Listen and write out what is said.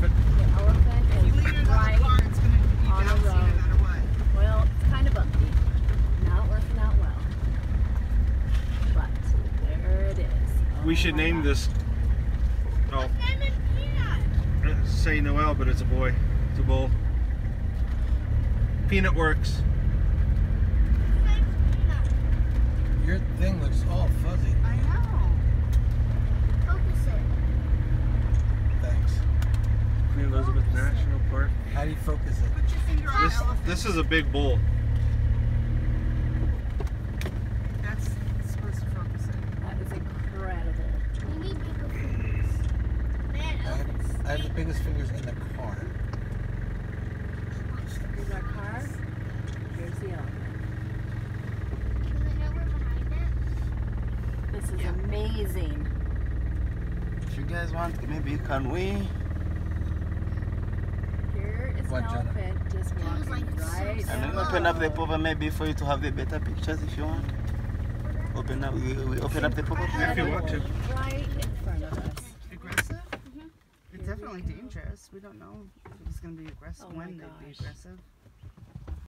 orphan. The orphan if right the car, it's going to be down no what. Well, it's kind of bumpy. Not working out well. But there it is. Oh we should oh name God. this. Oh. Uh, say Noel, but it's a boy. It's a bull. Peanut works. Your thing looks all fuzzy. I Queen Elizabeth National Park. How do you focus it? Put your finger on This elephant. this is a big bull. That's supposed to focus it. That is incredible. We need bigger fingers. Man, I have. I have the biggest fingers in the car. Here's our car. Here's the elephant. Does we're behind it? This is Yeah. amazing. If you guys want, maybe you can we? Like so right. And then open up the pop maybe for you to have the better pictures if you want. Open up, we, we open up the pop If you want to. Right in front of us. Aggressive? Here It's definitely dangerous. We don't know if it's going to be aggressive Oh when they'd be aggressive.